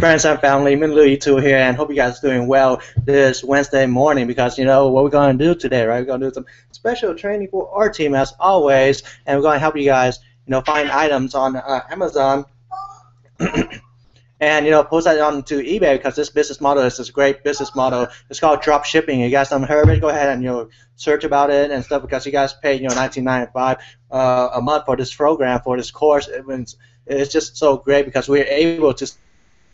Friends and family, Minh Lu E-Tool here, and hope you guys are doing well this Wednesday morning because you know what we're going to do today, right? We're going to do some special training for our team as always, and we're going to help you guys, you know, find items on uh, Amazon, and you know, post that onto eBay because this business model is this great business model. It's called drop shipping. You guys haven't heard of it? Go ahead and you know search about it and stuff because you guys pay you know 19.95 uh, a month for this program for this course. It's, it's just so great because we're able to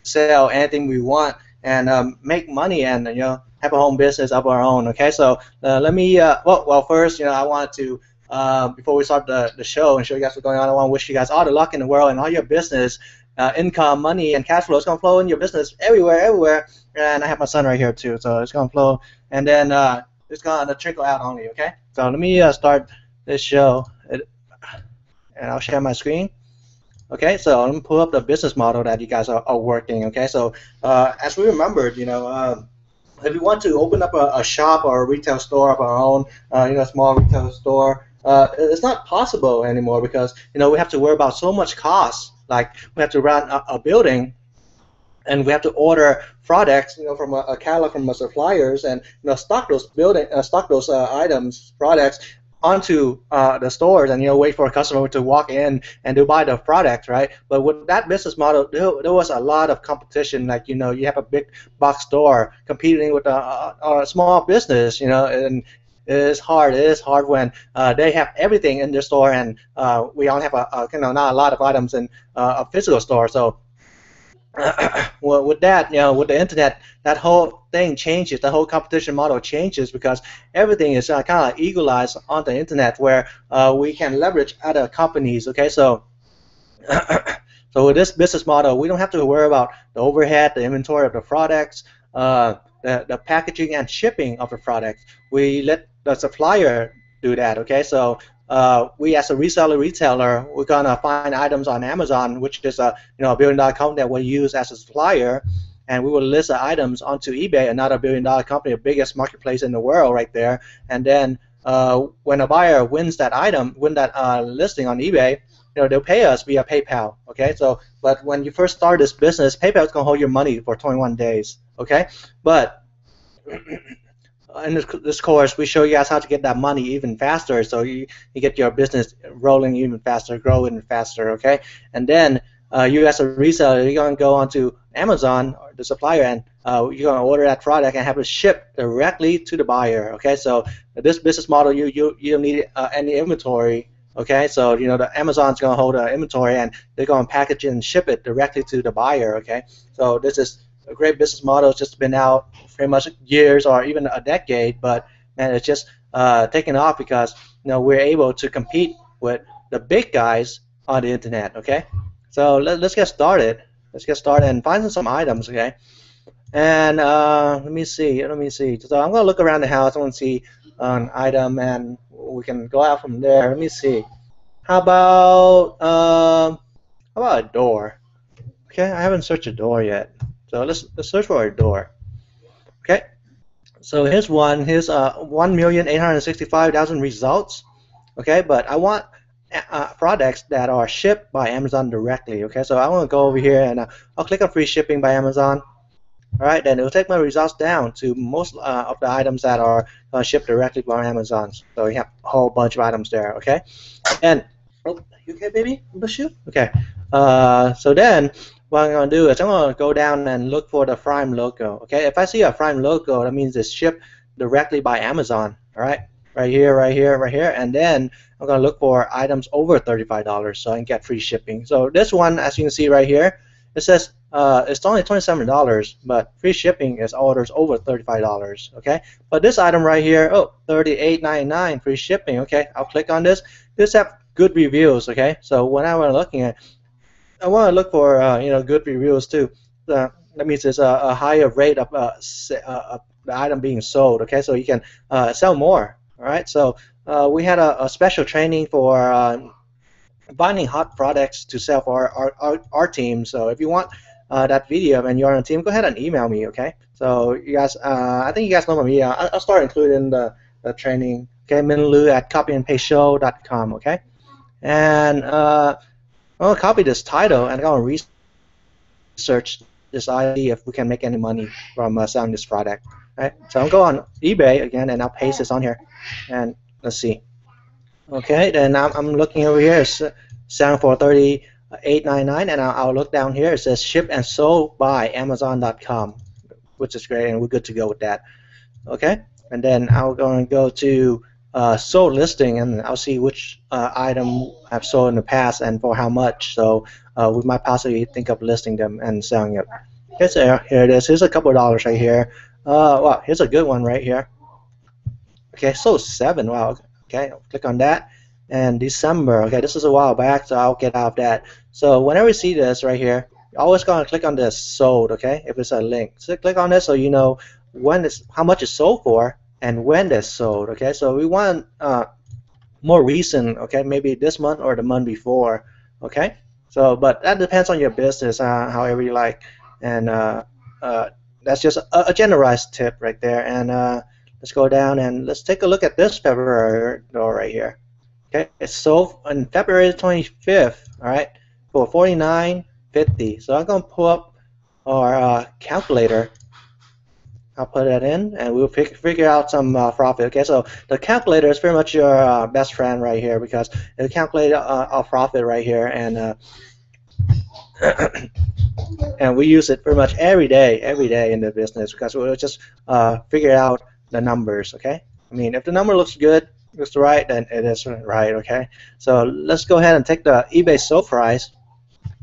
sell anything we want and um, make money and you know have a home business of our own. Okay, so uh, let me uh, well, well first you know I wanted to uh, before we start the, the show and show you guys what's going on, I want to wish you guys all the luck in the world and all your business. Uh, income, money, and cash flow is gonna flow in your business everywhere, everywhere. And I have my son right here too, so it's gonna flow, and then uh, it's gonna trickle out only. Okay. So let me uh, start this show, and I'll share my screen. Okay, so I'm pull up the business model that you guys are, are working. Okay, so uh, as we remembered, you know, uh, if we want to open up a, a, shop or a retail store of our own, uh, you know, small retail store, uh, it's not possible anymore because you know we have to worry about so much cost. Like we have to rent a, a building and we have to order products, you know, from a, a catalog from our suppliers, and you know, stock those building, uh, stock those uh, items, products onto uh, the stores and you know wait for a customer to walk in and to buy the product right but with that business model there, there was a lot of competition like you know you have a big box store competing with a, a, small business you know and it is hard. It is hard when uh, they have everything in their store, and uh, we only have a, a, you know not a lot of items in uh, a physical store. So well, with that, you know, with the internet, that whole thing changes. The whole competition model changes because everything is uh, kind of equalized on the internet, where uh, we can leverage other companies. Okay, so so with this business model, we don't have to worry about the overhead, the inventory of the products, uh, the the packaging and shipping of the products. We let the supplier do that. Okay, so uh, we as a reseller retailer, we're gonna find items on Amazon, which is a you know a billion dollar company that we use as a supplier, and we will list the items onto eBay, another billion dollar company, the biggest marketplace in the world, right there. And then uh, when a buyer wins that item, win that uh, listing on eBay, you know they'll pay us via PayPal. Okay, so but when you first start this business, PayPal is gonna hold your money for 21 days. Okay, but in this, this course, we show you guys how to get that money even faster, so you, you get your business rolling even faster, growing faster, okay? And then uh, you as a reseller, you're going to go onto Amazon, the supplier, and uh, you're going to order that product and have it shipped directly to the buyer, okay? So this business model, you you, you don't need uh, any inventory, okay? So you know the Amazon's going to hold the inventory and they're going to package it and ship it directly to the buyer, okay? So this is a great business model. has just been out pretty much years or even a decade, but man, it's just uh, taken off because you know we're able to compete with the big guys on the internet. Okay, so let, us get started. Let's get started and find some items. Okay, and uh, let me see. Let me see. So I'm gonna look around the house. I want to see an item, and we can go out from there. Let me see. How about um, how about a door? Okay, I haven't searched a door yet. So let's, let's search for a door. Okay. So here's one. Here's uh, 1,865,000 results. Okay, but I want uh, products that are shipped by Amazon directly. Okay, so I want to go over here and uh, I'll click on free shipping by Amazon. All right, then it'll take my results down to most uh, of the items that are uh, shipped directly by Amazon. So you have a whole bunch of items there. Okay, and oh, you okay, baby? Bless you. Okay. Uh, so then what I'm going to do is I'm going to go down and look for the Prime logo. Okay, if I see a Prime logo, that means it's shipped directly by Amazon. All right, right here, right here, right here, and then I'm going to look for items over $35 so I can get free shipping. So this one, as you can see right here, it says uh, it's only $27, but free shipping is orders over $35. Okay, but this item right here, oh, $38.99 free shipping. Okay, I'll click on this. This have good reviews. Okay, so when I was looking at I want to look for uh, you know good reviews too. Uh, that means there's a, a higher rate of uh, uh the item being sold. Okay, so you can uh, sell more. All right, so uh, we had a, a, special training for finding hot products to sell for our, our, our team. So if you want that video and you're on a team, go ahead and email me. Okay, so you guys, I think you guys know my email. I'll start including the, the training. Okay, Minlu at copyandpasteshow.com. Okay, and I'm to copy this title and I'm going to research this idea if we can make any money from uh, selling this product. Right? So I'll go on eBay again and I'll paste this on here. And let's see. Okay, then I'm, I'm looking over here. It's selling for 38.99 and I'll, I'll look down here. It says ship and sold by Amazon.com, which is great and we're good to go with that. Okay, and then I'm going to go to uh, sold listing and I'll see which uh, item I've sold in the past and for how much. So uh, we might possibly think of listing them and selling it. Here's there, here it is. Here's a couple of dollars right here. Uh, wow, here's a good one right here. Okay, so seven. Wow. Okay, click on that. And December. Okay, this is a while back, so I'll get out of that. So whenever you see this right here, always to click on this sold. Okay, if it's a link, so click on this so you know when it's how much it's sold for and when they're sold. Okay, so we want uh, more recent. Okay, maybe this month or the month before. Okay, so but that depends on your business, uh, however you like, and uh, uh that's just a, a, generalized tip right there. And uh, let's go down and let's take a look at this February door right here. Okay, it's sold on February 25th. All right, for 49.50. So I'm gonna pull up our uh, calculator I'll put that in, and we'll figure out some uh, profit. Okay, so the calculator is pretty much your uh, best friend right here because it calculates uh, our profit right here, and uh, and we use it pretty much every day, every day in the business because we'll just uh, figure out the numbers. Okay, I mean if the number looks good, looks right, then it is right. Okay, so let's go ahead and take the eBay sold price,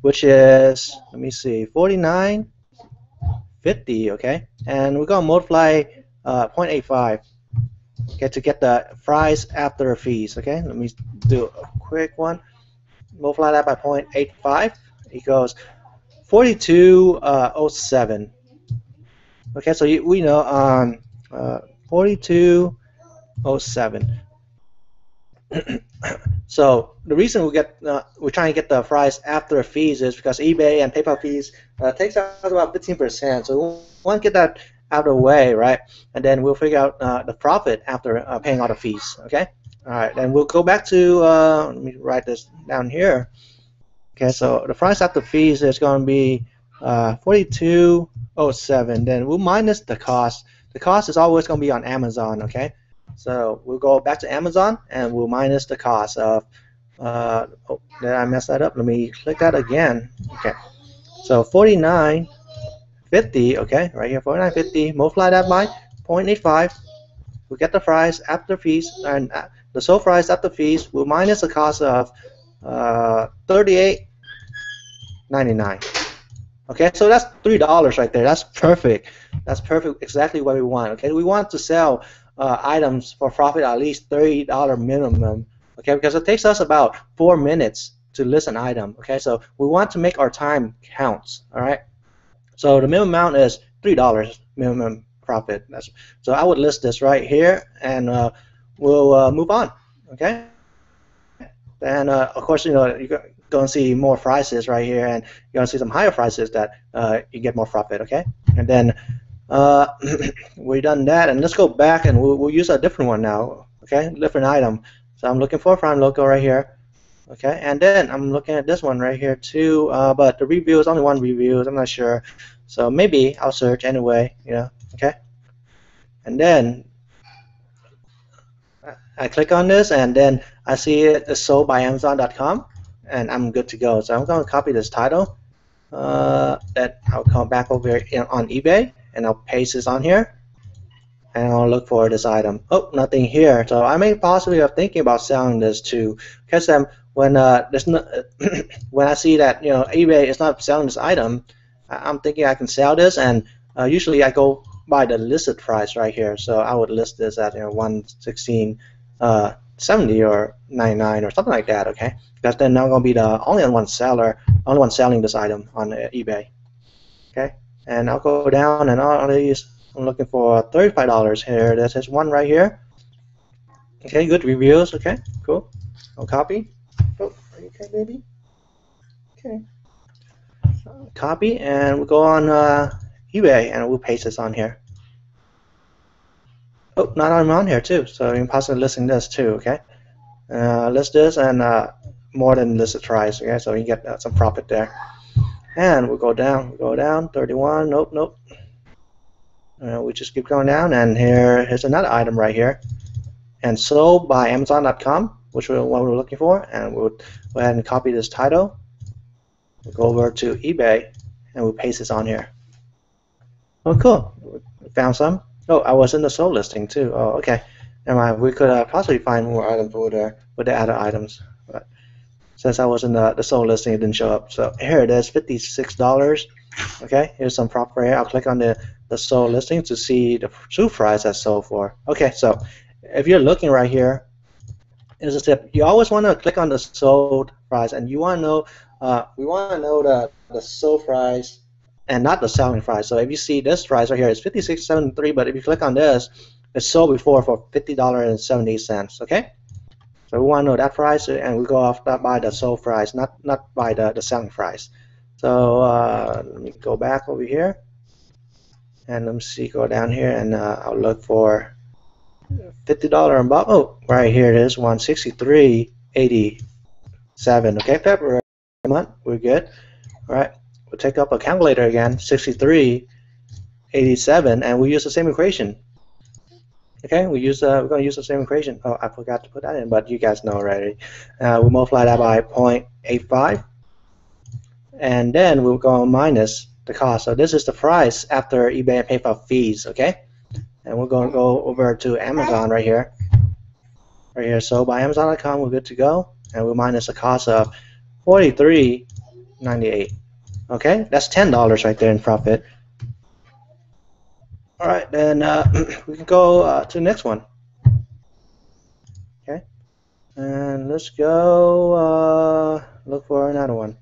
which is let me see, 49. 50, okay? And we're to multiply uh, 0.85 okay, to get the price after fees, okay? Let me do a quick one. Multiply that by 0.85 equals 4207. Uh, okay, so you, we know um, uh, 4207. So the reason we get uh, we're trying to get the price after fees is because eBay and PayPal fees uh, takes out about 15%. So we want to get that out of the way, right? And then we'll figure out uh, the profit after uh, paying all the fees. Okay. All right. Then we'll go back to uh, let me write this down here. Okay. So the price after fees is going to be uh, 4207. Then we'll minus the cost. The cost is always going to be on Amazon. Okay. So we'll go back to Amazon and we'll minus the cost of, uh, oh, did I mess that up? Let me click that again. Okay. So 49.50, okay, right here, 49.50, multiply that by 0.85. We get the price after fees, and uh, the sold price after fees will minus the cost of uh, 38.99. Okay, so that's three dollars right there. That's perfect. That's perfect. Exactly what we want. Okay, we want to sell uh, items for profit at least $30 minimum, okay, because it takes us about four minutes to list an item, okay, so we want to make our time counts, all right, so the minimum amount is $3 minimum profit, That's, so I would list this right here, and uh, we'll uh, move on, okay, and uh, of course, you know, you're going to see more prices right here, and you're going to see some higher prices that uh, you get more profit, okay, and then uh, we've done that, and let's go back and we'll, we'll, use a different one now. Okay, different item. So I'm looking for a prime logo right here. Okay, and then I'm looking at this one right here too, uh, but the review is only one review. I'm not sure, so maybe I'll search anyway. You know, okay. And then I click on this, and then I see it is sold by Amazon.com, and I'm good to go. So I'm going to copy this title. Uh, that I'll come back over on eBay and I'll paste this on here and I'll look for this item. Oh, nothing here. So I may possibly have thinking about selling this to because when uh, there's no, when I see that you know eBay is not selling this item, I'm thinking I can sell this, and uh, usually I go by the listed price right here. So I would list this at you know 116, uh, 70 or 99 or something like that. Okay, because then I'm gonna be the only one seller, only one selling this item on uh, eBay. Okay and I'll go down and all these I'm looking for $35 here. This one right here. Okay good reviews. Okay cool. I'll copy? Oh are you okay baby? Okay. Copy and we'll go on uh, eBay and we'll paste this on here. Oh not on here too. So you can possibly listen this too okay? Uh, list this and uh, more than list listed price okay? So you get uh, some profit there And we'll go down, we'll go down, 31, nope, nope. Uh, we just keep going down, and here, here's another item right here. And sold by Amazon.com, which is what we're looking for, and we'll go ahead and copy this title. We'll go over to eBay, and we'll paste this on here. Oh, cool. We found some. Oh, I was in the sold listing too. Oh, okay. Never mind. We could uh, possibly find more items with the with the other items, since I was in the the sold listing, it didn't show up. So here it is, fifty-six dollars. Okay, here's some prop here. I'll click on the the sold listing to see the true price that's sold for. Okay, so if you're looking right here, here's a tip. You always want to click on the sold price, and you want to know. Uh, we want to know the the sold price and not the selling price. So if you see this price right here, it's 56.73, but if you click on this, it's sold before for $50.70. Okay. So we want to know that price, and we go off that by the sold price, not not by the, the selling price. So uh, let me go back over here, and let me see, go down here, and uh, I'll look for fifty dollar and above. Oh, right here it is, one sixty three eighty seven. Okay, February month, we're good. All right, we'll take up a calculator again, sixty three eighty seven, and we use the same equation. Okay, we use uh, we're going to use the same equation. Oh, I forgot to put that in, but you guys know already. Uh, we multiply that by 0.85, and then we'll go minus the cost. So this is the price after eBay and PayPal fees. Okay, and we're going to go over to Amazon right here. Right here. So by Amazon.com, we're good to go, and we'll minus the cost of 43.98. Okay, that's ten dollars right there in profit. All right, then uh, we can go uh, to the next one. Okay, and let's go uh, look for another one.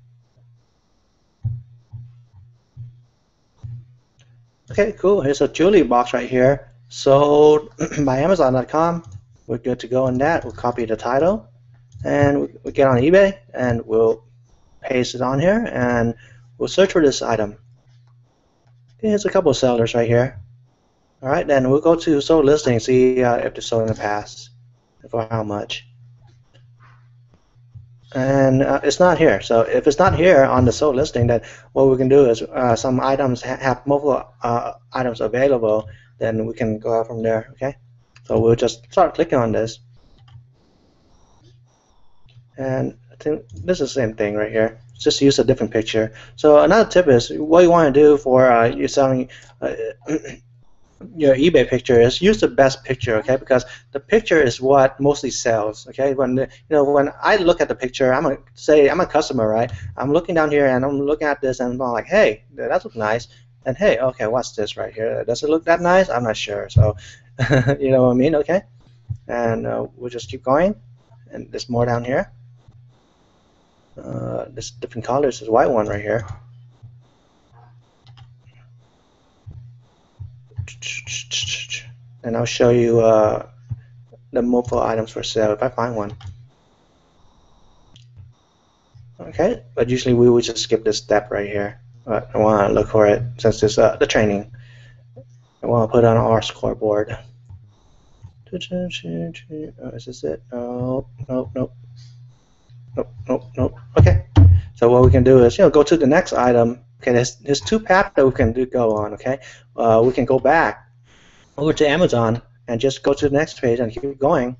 Okay, cool. Here's a Julie box right here. Sold by Amazon.com. We're good to go on that. We'll copy the title, and we, get on eBay, and we'll paste it on here, and we'll search for this item. Here's a couple of sellers right here. All right, then we'll go to sold listing, see uh, if they sold in the past, for how much. And uh, it's not here. So if it's not here on the sold listing, then what we can do is uh, some items ha have multiple uh, items available, then we can go out from there. Okay. So we'll just start clicking on this, and I think this is the same thing right here. Just use a different picture. So another tip is what you want to do for uh, you selling. Your eBay picture is use the best picture, okay? Because the picture is what mostly sells, okay? When you know when I look at the picture, I'm a say I'm a customer, right? I'm looking down here and I'm looking at this and I'm like, hey, that looks nice. And hey, okay, what's this right here? Does it look that nice? I'm not sure. So, you know what I mean, okay? And uh, we'll just keep going. And there's more down here. Uh, there's different colors. There's white one right here. And I'll show you uh, the multiple items for sale if I find one. Okay, but usually we would just skip this step right here. But I want to look for it since it's uh, the training. I want to put on our scoreboard. Oh, is this it? Oh, nope, nope. Nope, nope, nope. Okay. So what we can do is, you know, go to the next item. Okay, there's, there's two paths that we can do go on, okay? Uh, we can go back over to Amazon and just go to the next page and keep going,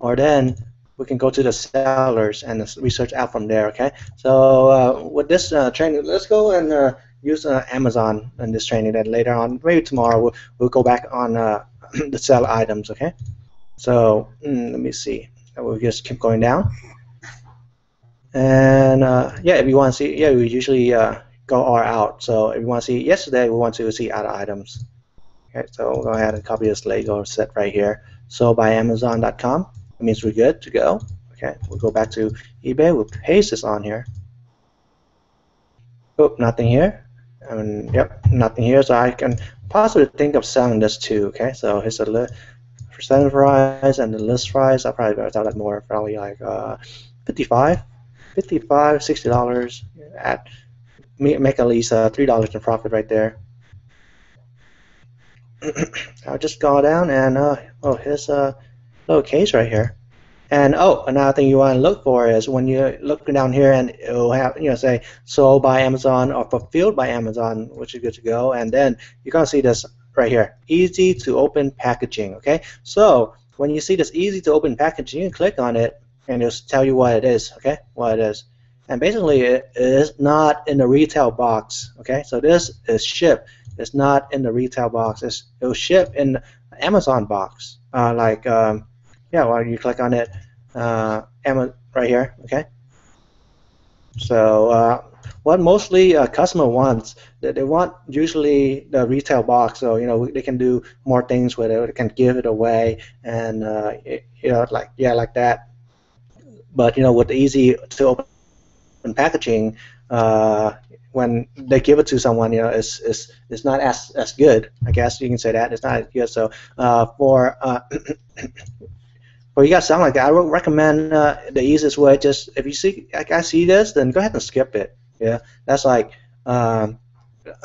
or then we can go to the sellers and research out from there. Okay. So uh, with this uh, training, let's go and uh, use uh, Amazon in this training. Then later on, maybe tomorrow, we'll, we'll go back on uh, the sell items. Okay. So mm, let me see. We'll just keep going down. And yeah, if you want to see, yeah, we usually go or out. So if you want to see yesterday, we want to see other items. Okay, so we'll go ahead and copy this Lego set right here. So by Amazon.com, it means we're good to go. Okay, we'll go back to eBay. We'll paste this on here. Oh, nothing here. I mean, yep, nothing here. So I can possibly think of selling this too. Okay, so here's a the li percentage price and the list price. I'll probably sell that more, probably like uh, 55, 55, 60 dollars at make at least uh, three dollars in profit right there. I'll just go down and uh, oh, here's a little case right here, And oh, another thing you want to look for is when you're looking down here and it'll have, you know, say sold by Amazon or fulfilled by Amazon, which is good to go. And then you're to see this right here, easy to open packaging, okay? So when you see this easy to open packaging, you can click on it and it'll tell you what it is, okay? What it is. And basically it is not in the retail box, okay? So this is shipped. It's not in the retail box. It's, it'll ship in the Amazon box, uh, like um, yeah, well, you click on it, uh, right here, okay? So uh, what mostly a customer wants, they, they want usually the retail box, so you know they can do more things with it, they can give it away, and uh, you know like yeah like that. But you know with the easy to open packaging, uh, when they give it to someone, you know, it's, it's, it's not as, as good. I guess you can say that it's not as good. So uh, for uh, for you guys sound like that, I would recommend uh, the easiest way. Just if you see, like I see this, then go ahead and skip it. Yeah, that's like, um,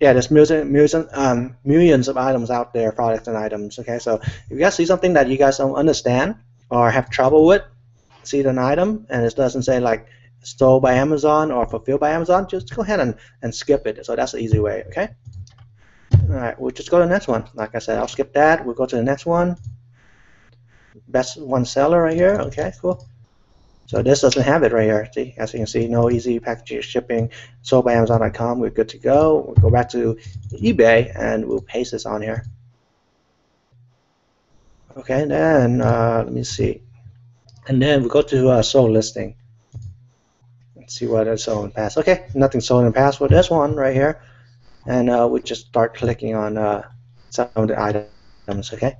yeah, there's millions, millions, um, millions of items out there, products and items. Okay, so if you guys see something that you guys don't understand or have trouble with, see an item and it doesn't say like sold by Amazon or fulfilled by Amazon, just go ahead and, and skip it. So that's the easy way. Okay. All right, we'll just go to the next one. Like I said, I'll skip that. We'll go to the next one best one seller right here. Okay, cool. So this doesn't have it right here. See, as you can see, no easy packaging shipping sold by Amazon.com. We're good to go. We'll go back to eBay and we'll paste this on here. Okay, and then uh, let me see. And then we go to uh, sold listing. See what is sold in past. Okay, nothing sold in past for this one right here. And uh, we just start clicking on uh, some of the items. Okay.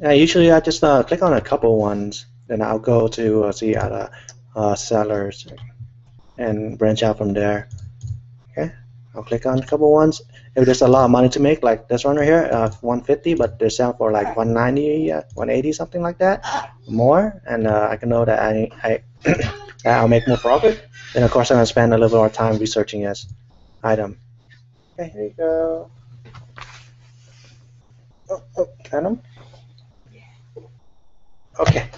Usually I just uh, click on a couple ones, then I'll go to uh, see other uh, sellers and branch out from there. I'll click on a couple ones. If there's a lot of money to make, like this one right here, uh, 150, but they're selling for like 190, uh, 180, something like that, more, and uh, I can know that I, I that I'll make more profit. Then of course I'm gonna spend a little more time researching this item. Okay, here you go. Oh, oh, Venom. Okay.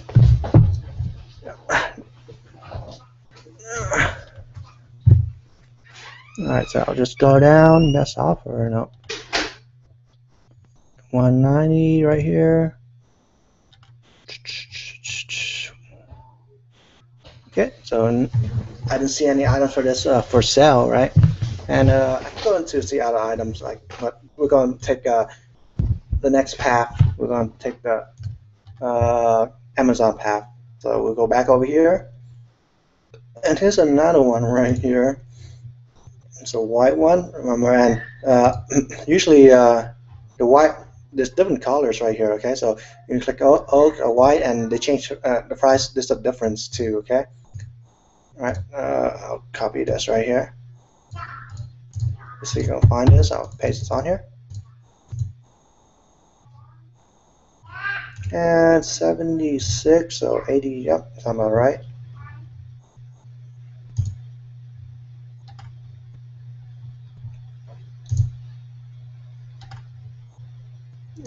Alright, so I'll just go down, Best offer, no. 190 right here. Okay, so I didn't see any items for this uh, for sale, right? And uh, I'm going to see other items, like, but we're going to take uh, the next path. We're going to take the uh, Amazon path. So we'll go back over here. And here's another one right here. It's a white one, remember, and uh, usually uh, the white, there's different colors right here, okay? So you click oak or white and they change uh, the price, there's a difference too, okay? All right, uh, I'll copy this right here. So you can find this, I'll paste this on here. And 76, so 80, yep, sound about right.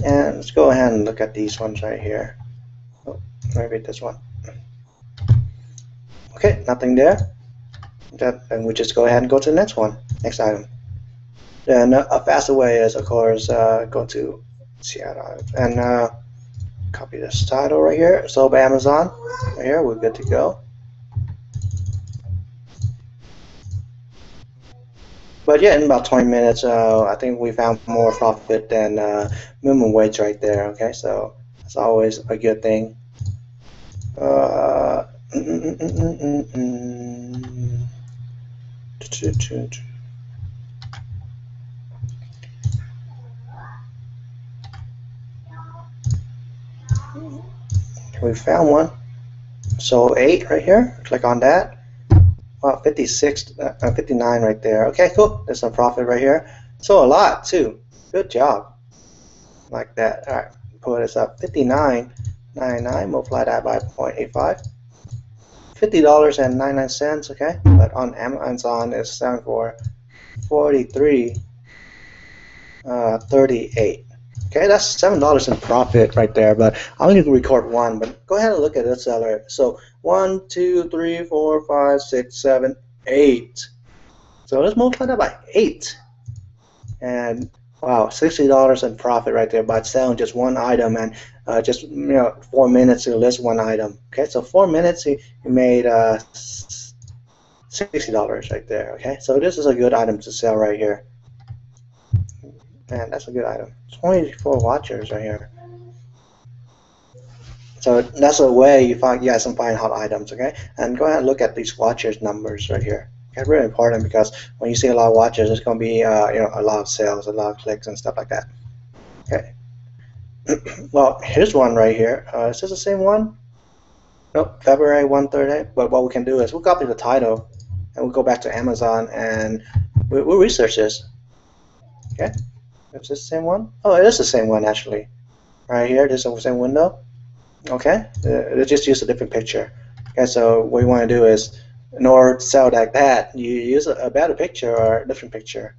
And let's go ahead and look at these ones right here. Oh, maybe this one. Okay, nothing there. That, and we just go ahead and go to the next one, next item. Then a faster way is, of course, uh, go to Seattle and uh, Copy this title right here. Sold by Amazon. Right here, we're good to go. But yeah, in about 20 minutes, uh, I think we found more profit than uh, minimum wage right there. Okay, so that's always a good thing. Uh, mm, mm, mm, we found one. So 8 right here, click on that. Well, 56, uh, 59 right there. Okay, cool. There's some profit right here. So a lot too. Good job. Like that. All right, pull this up. 59.99. Multiply that by 0.85. $50.99, okay? But on Amazon, it's selling for 43 uh, 38 Okay, that's seven dollars in profit right there. But I only record one. But go ahead and look at this seller. So one, two, three, four, five, six, seven, eight. So let's multiply that by eight. And wow, sixty dollars in profit right there by selling just one item and uh, just you know four minutes to list one item. Okay, so four minutes you, you made uh, sixty dollars right there. Okay, so this is a good item to sell right here. Man, that's a good item. 24 watchers right here. So that's a way you find you guys can find hot items, okay? And go ahead and look at these watchers numbers right here. Okay, really important because when you see a lot of watches, it's going to be uh, you know a lot of sales, a lot of clicks, and stuff like that. Okay. well, here's one right here. Uh, is this the same one? Nope, February 138. But what we can do is we'll copy the title and we'll go back to Amazon and we'll, we'll research this. Okay. Is this the same one? Oh, it is the same one actually. Right here, this is the same window. Okay, uh, just use a different picture. Okay, so what you want to do is, order to sell like that, you use a, a better picture or a different picture.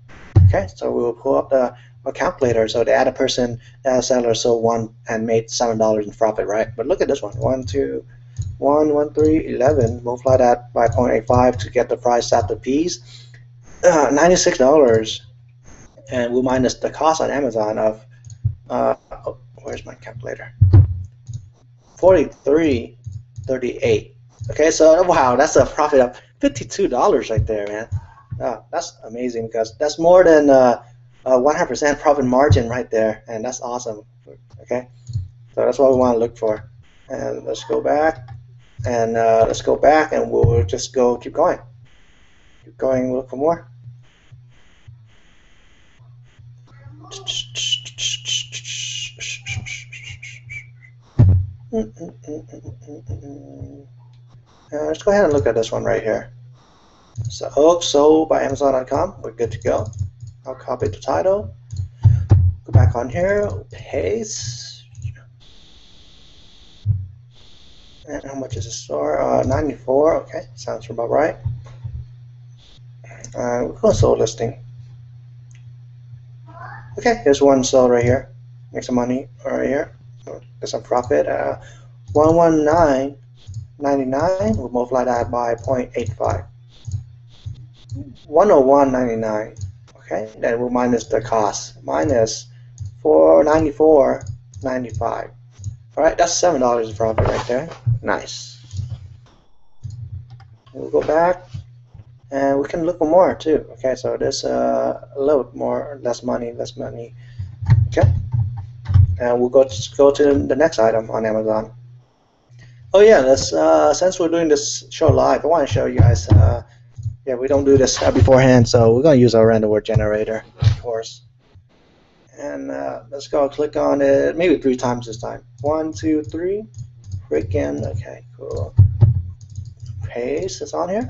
Okay, so we will pull up the a calculator. So the other person, the other seller sold one and made seven dollars in profit, right? But look at this one: one, two, one, one, three, eleven. Multiply that by 0.85 to get the price after fees. Uh, Ninety-six dollars and we'll minus the cost on Amazon of, uh, oh, where's my calculator? 43.38. Okay, so wow, that's a profit of $52 right there, man. Oh, that's amazing because that's more than uh, a 100% profit margin right there, and that's awesome. Okay, so that's what we want to look for. And let's go back, and uh, let's go back, and we'll just go keep going. Keep going, look for more. Mm, mm, mm, Uh, let's go ahead and look at this one right here. So, oh, sold by Amazon.com. We're good to go. I'll copy the title. Go back on here, paste. And how much is the store? Uh, 94. Okay, sounds about right. Uh, going to sold listing. Okay, here's one sold right here. Make some money right here. Get some profit. Uh, 119.99, we'll multiply that by 0.85. 101.99. Okay, then we'll minus the cost. Minus 494.95. All right, that's seven dollars in profit right there. Nice. We'll go back and we can look for more too. Okay, so there's uh, a little more, less money, less money. Okay, and we'll go to, go to the next item on Amazon. Oh yeah, this, uh, since we're doing this show live, I want to show you guys. Uh, yeah, we don't do this uh, beforehand, so we're gonna use our random word generator, of course. And uh, let's go click on it, maybe three times this time. One, two, three. Freaking okay, cool. Paste is on here.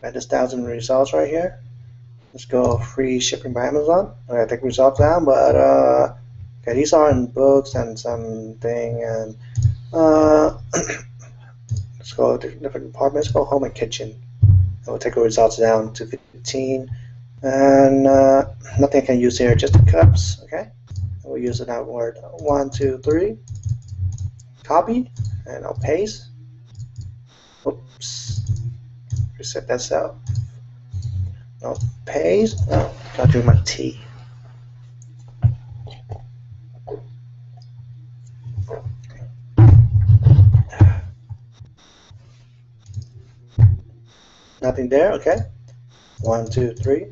Got this thousand results right here. Let's go free shipping by Amazon. I gotta take results down, but uh, okay, these are in books and something, and uh, let's go to different departments. Go home and kitchen. And we'll take the results down to 15, and uh, nothing I can use here, just the cups. Okay, and we'll use it outward. One, two, three. Copy, and I'll paste. Oops reset that cell. No, paste. No, gotta do my T. Nothing there, okay. One, two, three.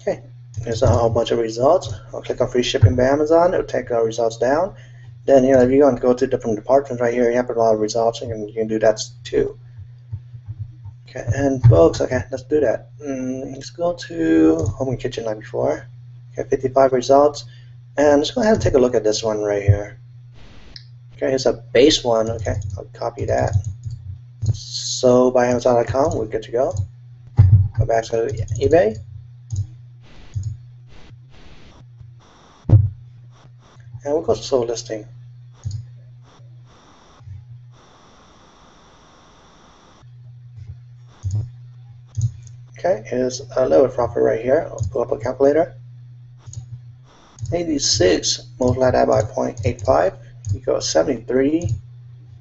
Okay, there's a whole bunch of results. I'll click on free shipping by Amazon. It'll take our results down. Then, you know, if you want to go to different departments right here, you have a lot of results, and you can do that too. Okay, and folks, okay, let's do that. Mm, let's go to home and kitchen like before. Okay, 55 results. And let's go ahead and take a look at this one right here. Okay, here's a base one. Okay, I'll copy that. So by Amazon.com, we're good to go. Go back to eBay. And we'll go to sold listing. Okay, here's a little profit right here. I'll pull up a calculator. 86 multiply that by 0.85 equals 73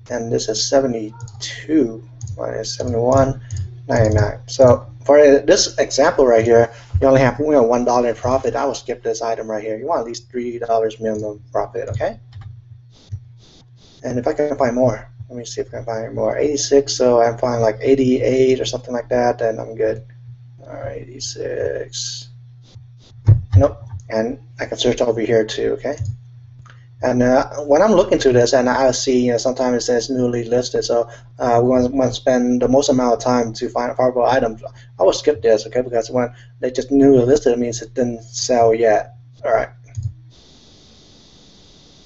and this is 72 minus 71 99 so for this example right here you only have you know, one dollar profit. I will skip this item right here. You want at least three dollars minimum profit okay? And if I can find more let me see if I can find more. 86 so I'm finding like 88 or something like that then I'm good. Alright 86 nope and I can search over here too, okay? And uh, when I'm looking to this, and I see, you know, sometimes it says newly listed, so uh, we want, to spend the most amount of time to find findable items. I will skip this, okay, because when they just newly listed, it means it didn't sell yet. All right.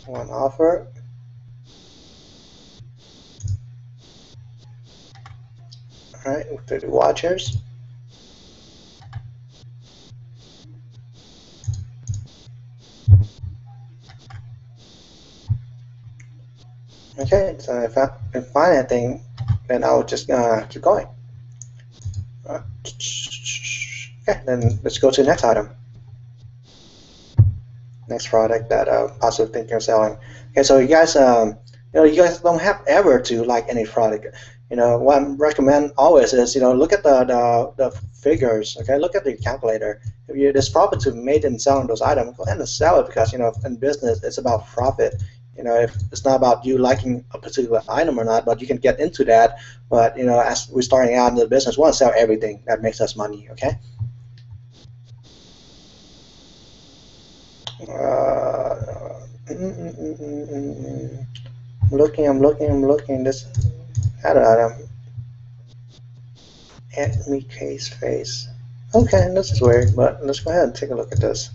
One offer. All right, 30 watchers. Okay, so if I find anything, then I'll just uh, keep going. Okay, then let's go to the next item. Next product that uh, also thinking of selling. Okay, so you guys, um, you know, you guys don't have ever to like any product. You know, what I recommend always is, you know, look at the, the, the figures, okay? Look at the calculator. If you, there's profit to made in selling those items, go ahead and sell it because, you know, in business, it's about profit. You know, if it's not about you liking a particular item or not, but you can get into that. But you know, as we're starting out in the business, we want to sell everything that makes us money. Okay. Uh, mm, mm, mm, I'm looking, I'm looking, I'm looking. This other item. Enemy case face. Okay, this is weird, but let's go ahead and take a look at this.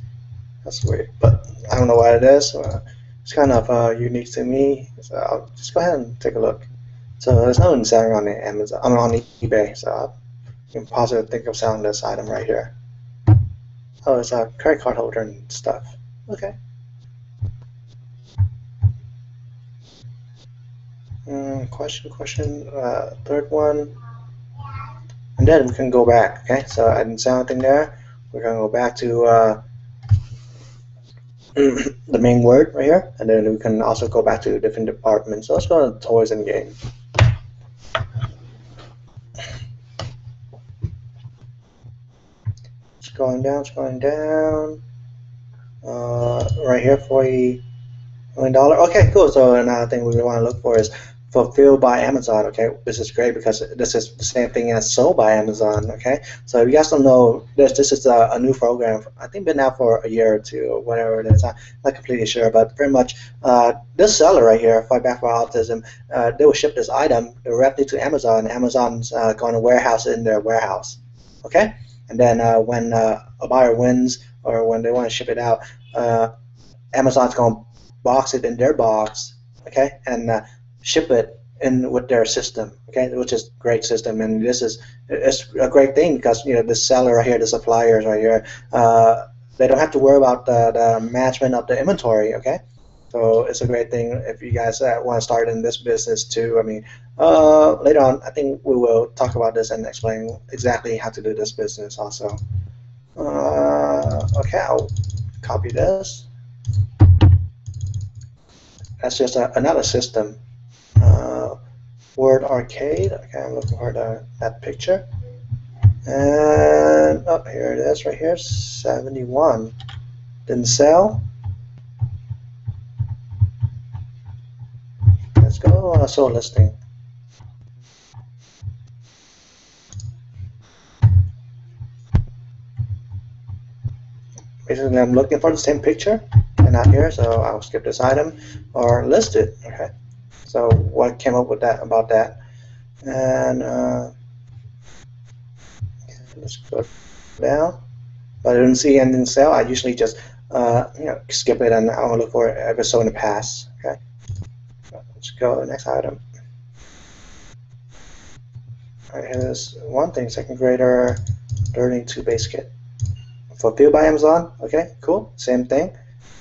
That's weird, but I don't know what it is. Uh, it's kind of uh, unique to me. So I'll just go ahead and take a look. So there's no selling on Amazon, I'm on eBay, so I can possibly think of selling this item right here. Oh, it's a credit card holder and stuff. Okay. Mm, question, question, uh, third one. And then we can go back, okay? So I didn't sell anything there. We're gonna go back to uh, the main word right here, and then we can also go back to different departments. So let's go to toys and games. Scrolling down, scrolling down. Uh, right here, forty million dollar. Okay, cool. So another thing we want to look for is fulfilled by Amazon. Okay, this is great because this is the same thing as sold by Amazon. Okay, so if you guys don't know, this this is a, a new program. I think been out for a year or two or whatever it is. I'm not completely sure, but pretty much uh, this seller right here, Fight Back for Autism, uh, they will ship this item directly to Amazon. Amazon's uh, going to warehouse in their warehouse. Okay, and then uh, when uh, a buyer wins or when they want to ship it out, uh, Amazon's going to box it in their box. Okay, and ship it in with their system, okay, which is great system, and this is it's a great thing because you know the seller right here, the suppliers right here, uh, they don't have to worry about the, the management of the inventory, okay. So it's a great thing if you guys uh, want to start in this business too. I mean, uh, later on, I think we will talk about this and explain exactly how to do this business also. Uh, okay, I'll copy this. That's just a, another system Word Arcade. Okay, I'm looking for the, that picture. And oh, here it is, right here, 71. Didn't sell. Let's go on a sold listing. Basically, I'm looking for the same picture and not here, so I'll skip this item or list it. Okay. So what came up with that about that? And uh, let's go down. But I didn't see anything sell. I usually just uh, you know skip it and I'll look for it so in the past. Okay. Let's go next item. Alright, here's one thing, second grader learning to base kit. Fulfilled by Amazon, okay, cool, same thing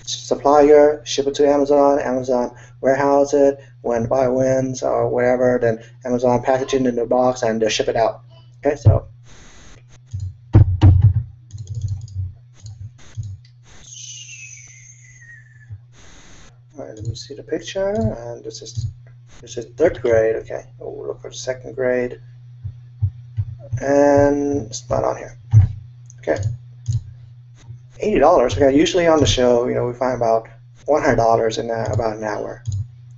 supplier, ship it to Amazon, Amazon warehouse it, when buyer wins or whatever, then Amazon package it in the box and they ship it out. Okay, so. All right, let me see the picture, and this is this is third grade. Okay, we'll look for second grade, and it's not on here. Okay, eighty dollars. Okay, usually on the show, you know, we find about one hundred dollars in uh, about an hour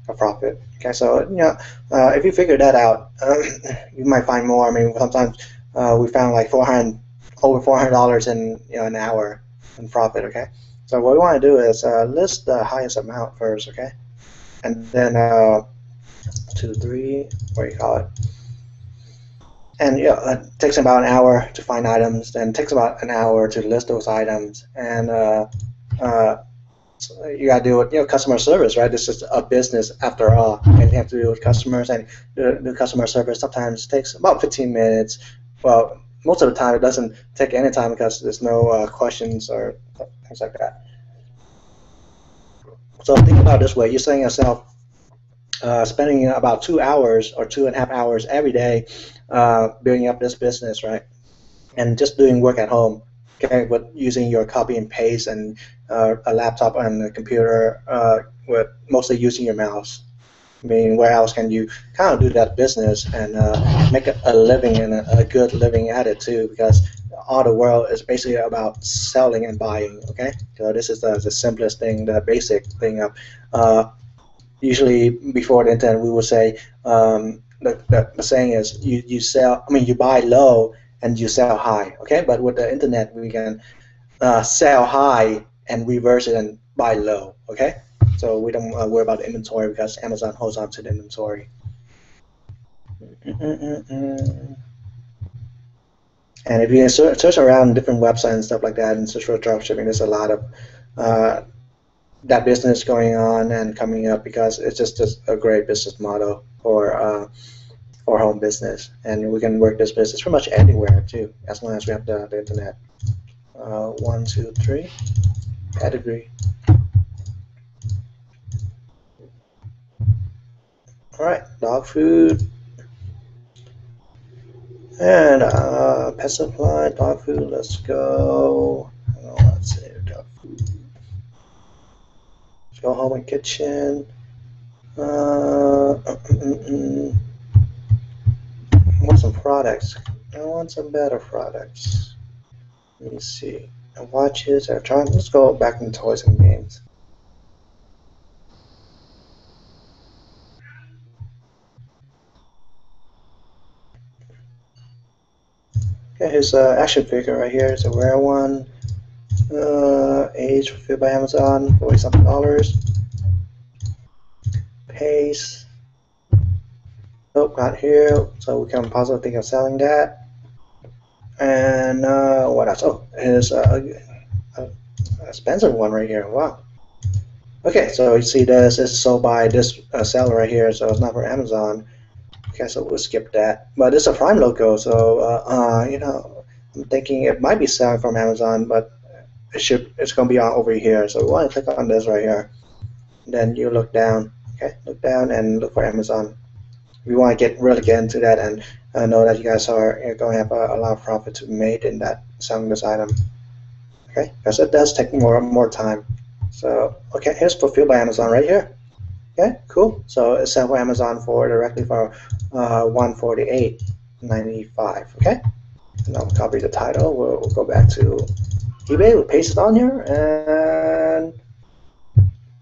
of profit. Okay, so you know, uh, if you figure that out, um, you might find more. I mean, sometimes uh, we found like four hundred, over four hundred dollars in you know an hour in profit. Okay, so what we want to do is uh, list the highest amount first. Okay, and then uh, two, three, what do you call it? And yeah, it takes about an hour to find items. Then it takes about an hour to list those items, and uh, uh, you got to do it. You know, customer service, right? This is a business after all, and you have to deal with customers. And the, customer service sometimes takes about 15 minutes. Well, most of the time it doesn't take any time because there's no uh, questions or things like that. So think about it this way: you're saying yourself, uh, spending about two hours or two and a half hours every day uh, building up this business, right? And just doing work at home, okay, with using your copy and paste and uh, a laptop and a computer, uh, with mostly using your mouse. I mean, where else can you kind of do that business and uh, make a, living and a, a, good living at it too? Because all the world is basically about selling and buying. Okay, so this is the, the simplest thing, the basic thing of. Uh, usually, before the internet, we would say um, the, the, the saying is you, you sell. I mean, you buy low and you sell high. Okay, but with the internet, we can uh, sell high and reverse it and buy low. Okay. So we don't uh, worry about inventory because Amazon holds on to the inventory. And if you search around different websites and stuff like that and search for dropshipping, there's a lot of uh, that business going on and coming up because it's just, just a great business model for for home business. And we can work this business pretty much anywhere too, as long as we have the, the internet. Uh, one, two, three, pedigree. Alright, dog food. And uh, pet supply, dog food, let's go. Oh, let's see, dog food. Let's go home and kitchen. Uh, mm, mm, mm. Want some products. I want some better products. Let me see. And Watches, electronics. Let's go back in toys and games. Okay, here's an action figure right here. It's a rare one. Uh, age fulfilled by Amazon, 40 something dollars. Pace. Nope, not here. So we can possibly think of selling that. And uh, what else? Oh, here's a, a, a Spencer one right here. Wow. Okay, so you see this, is sold by this uh, seller right here, so it's not for Amazon. Okay, so we'll skip that. But it's a Prime logo, so uh, uh, you know, I'm thinking it might be selling from Amazon, but it should it's going to be on over here. So we want to click on this right here. Then you look down. Okay, look down and look for Amazon. We want to get really get into that and uh, know that you guys are going to have a, a, lot of profit to be made in that selling this item. Okay, because it does take more more time. So okay, here's fulfilled by Amazon right here. Okay, cool. So it's sent for Amazon for directly for uh, 148.95. Okay, and I'll copy the title. We'll, we'll, go back to eBay. We'll paste it on here, and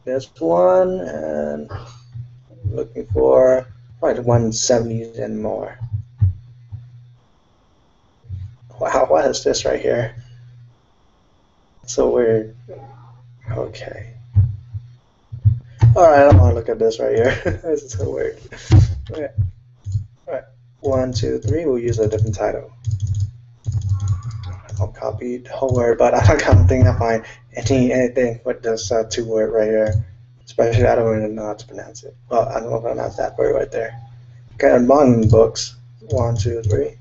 this one, and looking for probably 170 and more. Wow, what is this right here? So weird. Okay. Alright, I don't want to look at this right here. this is so weird. Okay. Alright. One, two, three. We'll use a different title. I'll copy the whole word, but I don't think I find any anything with this uh, two word right here. Especially, I don't even know how to pronounce it. Well, I don't pronounce that word right there. Okay, among books. One, two, three.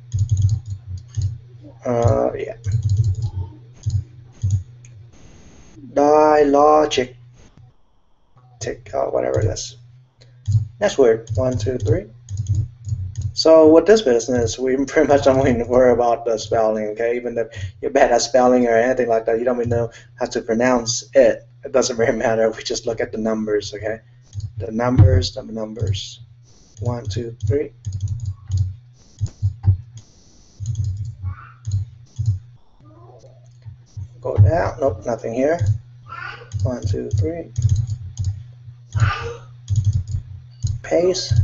Uh, yeah. Dialogic tick, uh, whatever it is. Next word, one, two, three. So with this business, we pretty much don't even worry about the spelling, okay? Even if you're bad at spelling or anything like that, you don't even know how to pronounce it. It doesn't really matter. We just look at the numbers, okay? the numbers, the numbers. One, two, three. Go down. Nope, nothing here. One, two, three. Paste.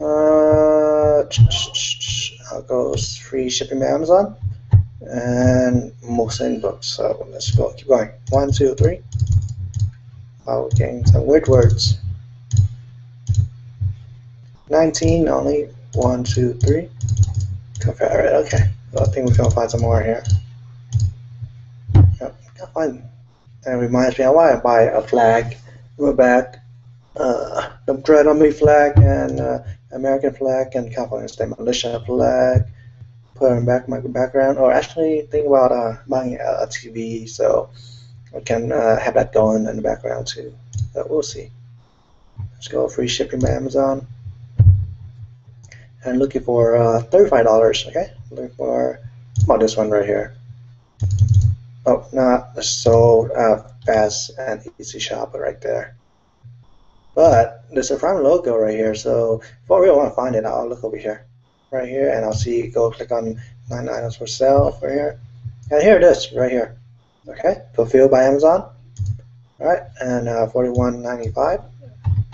Uh, I'll go free shipping by Amazon and Muslim books. So let's go. Keep going. One, two, three. Oh, getting some weird words. 19 only. One, two, three. Compare it. Okay. I think we can find some more here. Yep, got one. That reminds me, I want to buy a flag. Back. Uh, the Dread Army flag and uh, American flag and California State Militia flag. Put in back my background, or actually think about uh, buying a, a TV so I can uh, have that going in the background too. But we'll see. Let's go free shipping by Amazon. And looking for uh, $35, okay? Looking for about this one right here. Oh, not so uh, fast and easy shop right there. But there's a Prime logo right here, so if I really want to find it, I'll look over here, right here, and I'll see, go click on nine items for sale right here. And here it is, right here. Okay, fulfilled by Amazon. All right, and uh, 41.95.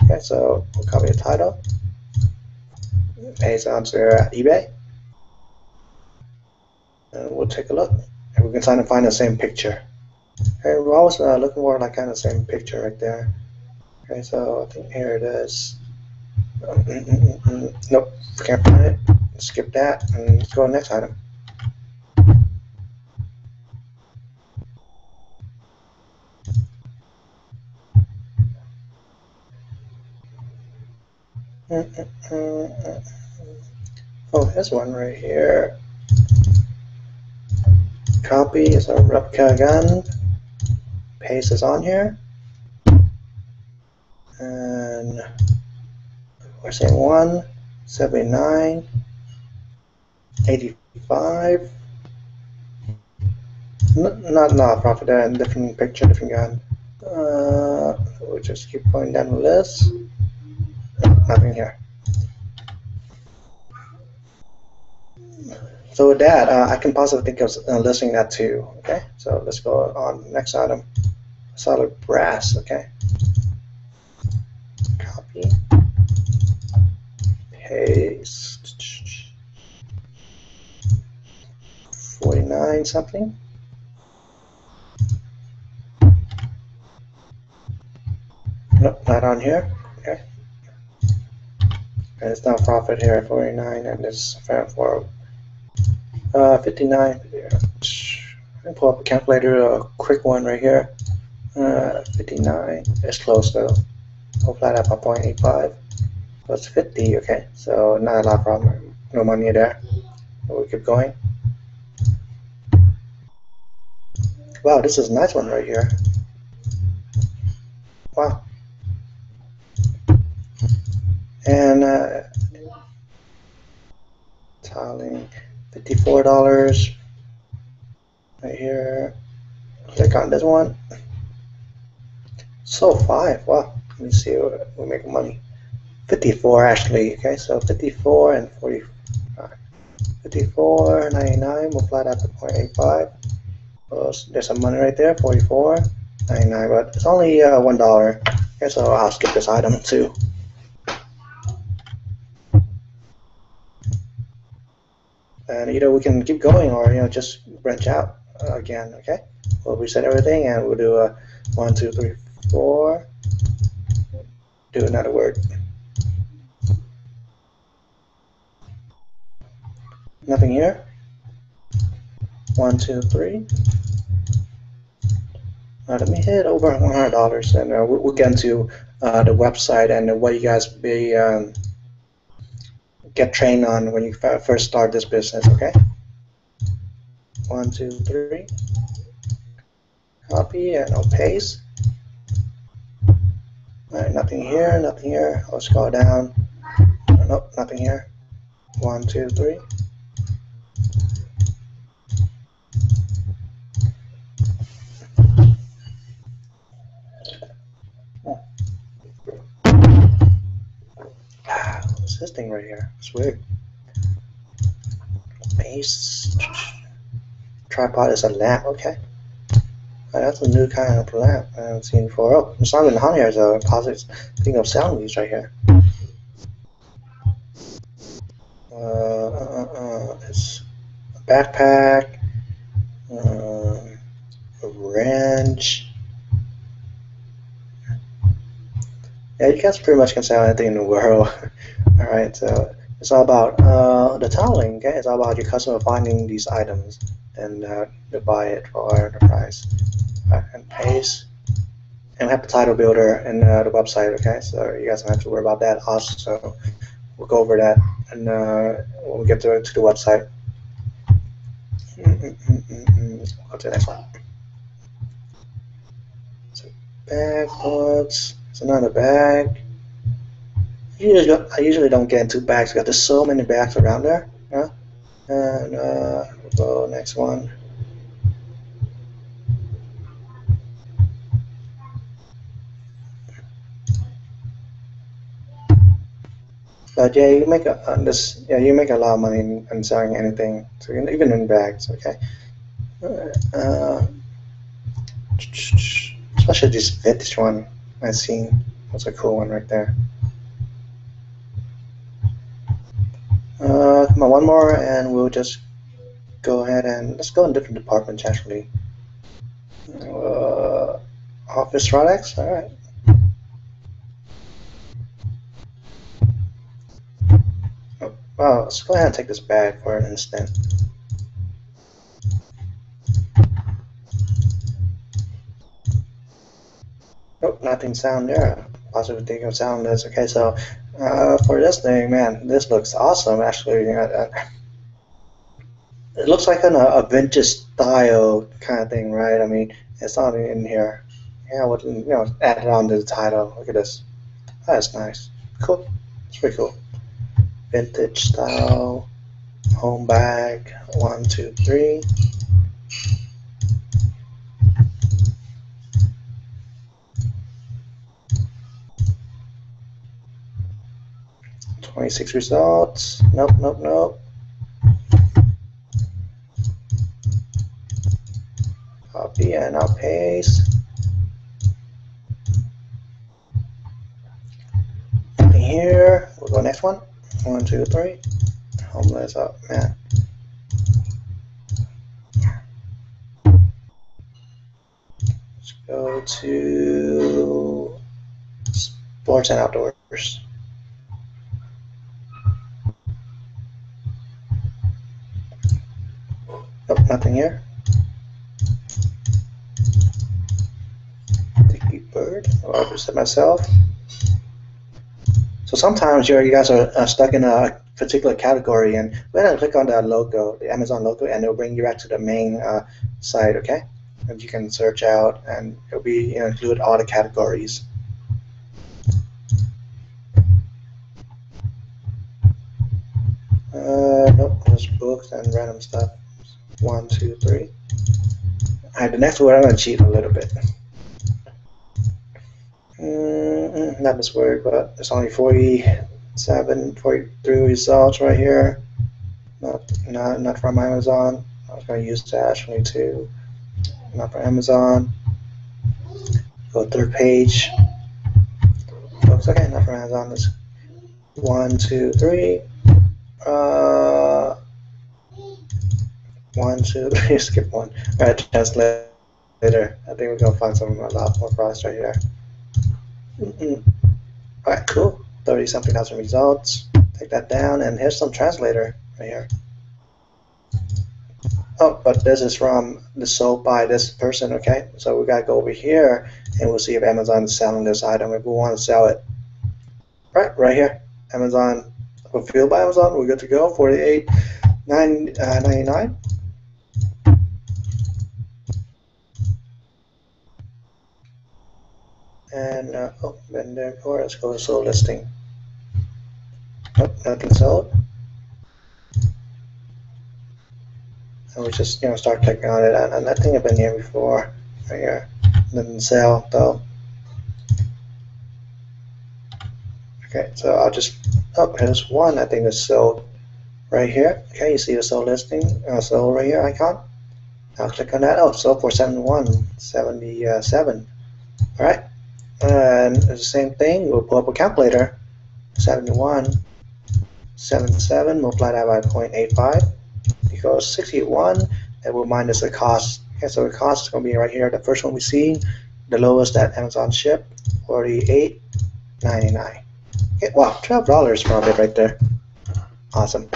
Okay, so we'll copy the title. Paste onto eBay. And we'll take a look. And we can try to find the same picture. Okay, we're always uh, looking for like kind of same picture right there. Okay, so I think here it is. Mm, mm, mm, nope, can't find it. Skip that and let's go to the next item. Oh, there's one right here. Copy is a replica gun. Paste is on here. And we're saying 1, 79, 85. Not, not, not profit, uh, different picture, different gun. Uh, we'll just keep going down the list. Nothing here. So with that, uh, I can possibly think of uh, listing that too. Okay, so let's go on next item. Solid brass. Okay. Copy. Paste. 49 something. Nope, not on here. Okay. And it's not profit here, at 49, and it's fair for uh, 59. I pull up a calculator, a quick one right here. Uh, 59. It's close though. Hopefully that by 0.85. Plus 50. Okay, so not a lot of problem. No money there. We keep going. Wow, this is a nice one right here. Wow. And uh, tiling, $54 right here. Click on this one. So five, wow. Let me see we make money. 54 actually, okay, so 54 and 45. 54, 99, we'll out to 0.85. Well, there's some money right there, 44, 99, but it's only uh, $1. Okay, so I'll skip this item too. and either we can keep going or you know just branch out uh, again okay we'll reset everything and we'll do a one two three four do another word nothing here one two three uh, let me hit over $100 and uh, we'll, get into uh, the website and what you guys be um, get trained on when you first start this business, okay? One, two, three. Copy and I'll paste. All right, nothing here, nothing here. I'll scroll down. Nope, nothing here. One, two, three. This thing right here? It's weird. Base tripod is a lamp. Okay. Oh, that's a new kind of lamp I haven't seen before. Oh, it's not even on here. It's a positive thing of sound these right here. Uh, uh, uh, it's a backpack, uh, a wrench. Yeah, you guys pretty much can sell anything in the world. all right, so it's all about uh, the toweling. Okay, it's all about your customer finding these items and uh, to buy it for the price. Right, and paste. And we have the title builder and uh, the website. Okay, so you guys don't have to worry about that. Also, we'll go over that and uh, when we get to, to the website. Mm -mm -mm Let's go to the next one. So bag books. It's another bag. Usually, I usually don't get into bags because there's so many bags around there. Yeah? And uh, go next one. But yeah, you make a uh, this yeah you make a lot of money in, in selling anything, so even in bags. Okay. Uh, especially this vintage one I seen. That's a cool one right there. Uh, come on, one more, and we'll just go ahead and let's go in different departments actually. Uh, office products, all right. Oh, well, let's go ahead and take this bag for an instant. Nope, nothing sound there. Positive thing of sound is okay. So uh, for this thing, man, this looks awesome. Actually, uh, it looks like an, a vintage style kind of thing, right? I mean, it's not in here. Yeah, would you know, add it on to the title. Look at this. That's nice. Cool. It's pretty cool. Vintage style home bag. One, two, three. 26 results. Nope, nope, nope. Copy and I'll paste. Nothing here. We'll go next one. One, two, three. Homeless up, oh, man. Let's go to sports and outdoors. Nothing here. Dicky bird. I'll just myself. So sometimes you guys are uh, stuck in a particular category and ahead and click on that logo, the Amazon logo, and it'll bring you back to the main uh, site, okay? And you can search out and it'll be you know, include all the categories. Uh, nope, just books and random stuff. One, two, three. All right, the next word I'm to cheat a little bit. Mm, not this word, but it's only 47, 43 results right here. Not, not, not from Amazon. I was to use that actually too. Not from Amazon. Go third page. Looks okay, not from Amazon. This one, two, three. Uh, one, two, three, skip one. All right, translate later. I think we're gonna find something a lot more for right here. Mm -mm. All right, cool. 30 something thousand results. Take that down, and here's some translator right here. Oh, but this is from the sold by this person, okay? So we gotta go over here, and we'll see if Amazon is selling this item if we want to sell it. Right, right here, Amazon fulfilled by Amazon. We're good to go. 48, 9, uh, 99. And uh, oh, and therefore let's go to sold listing. Nope, nothing sold. And we just you know start clicking on it, and, I think I've been here before. Right here, didn't sell though. Okay, so I'll just, oh, here's one, I think it's sold right here. Okay, you see the sold listing, uh, sold right here icon. I'll click on that. Oh, sold for 7177. All right, and the same thing, we'll pull up a calculator. 71, 77, multiply that by 0.85 equals 61, and we'll minus the cost. Okay, so the cost is going to be right here, the first one we see, the lowest that Amazon ship, 48.99. Okay, wow, $12 profit right there. Awesome.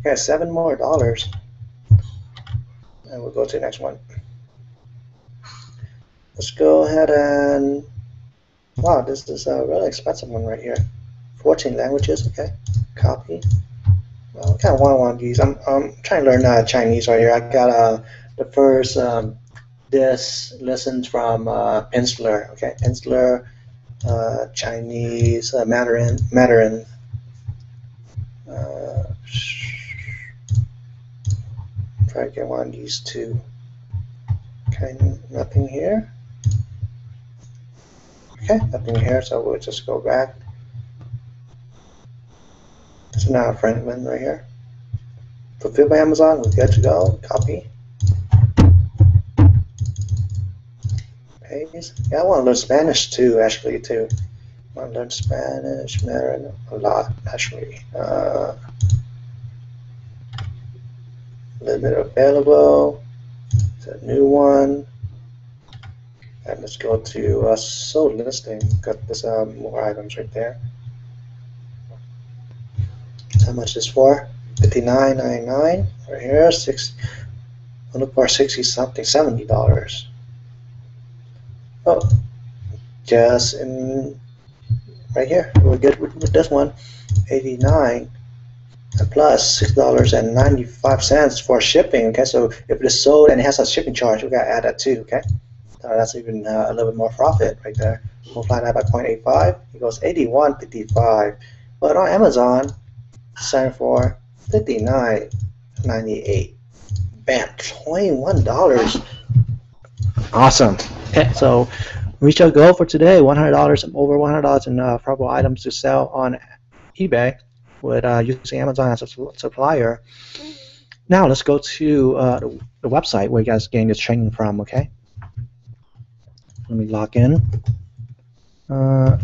Okay, seven more dollars. And we'll go to the next one. Let's go ahead and, wow, this is a really expensive one right here. 14 languages, okay. Copy. Well, I kind of want one of these. I'm, I'm trying to learn uh, Chinese right here. I got uh, the first um, this lessons from uh, Pimsleur, okay. Pimsleur, uh, Chinese, uh, Mandarin, Mandarin. Uh, try to get one of these two. Okay, nothing here. Okay, nothing here, so we'll just go back. So now Franklin right here. Fulfilled by Amazon, we're good to go. Copy. Paste. Yeah, I want to learn Spanish too, actually, too. I want to learn Spanish, Mandarin, a lot, actually. Uh, limit available. It's a new one. And let's go to uh, sold listing. Got this uh, more items right there. How much is for? 59.99 right here. Six. Look for 60 something, 70 dollars. Oh, just in right here. We're good with, this one. 89 plus six dollars and ninety five cents for shipping. Okay, so if it's sold and it has a shipping charge, we gotta add that too. Okay, so that's even uh, a little bit more profit right there. Multiply that by 0.85 equals 81.55. But on Amazon, selling for 59.98. Bam, twenty-one dollars. Awesome. Okay, so reach our goal for today: $100 over $100 in uh, profitable items to sell on eBay with uh, using Amazon as a supplier. Now let's go to uh, the website where you guys getting this training from. Okay. Let me log in. Uh,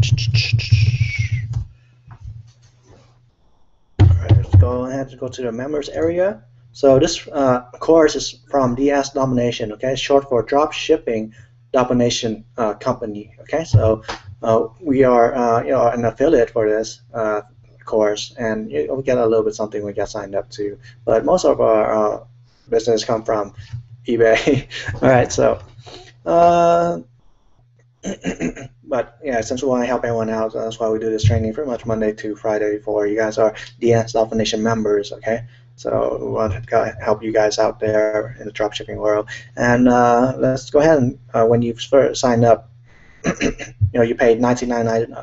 let's go ahead and go to the members area. So this uh, course is from DS Domination. Okay, short for Drop Shipping Domination uh, Company. Okay, so uh, we are uh, you know an affiliate for this uh, course, and we get a little bit something we get signed up to. But most of our business come from eBay. All right, so. Uh, but yeah, since we want to help everyone out, that's why we do this training pretty much Monday to Friday for you guys are Alpha Nation members, okay? So we want to help you guys out there in the dropshipping world. And uh, let's go ahead and uh, when you first sign up, you know, you paid 19.99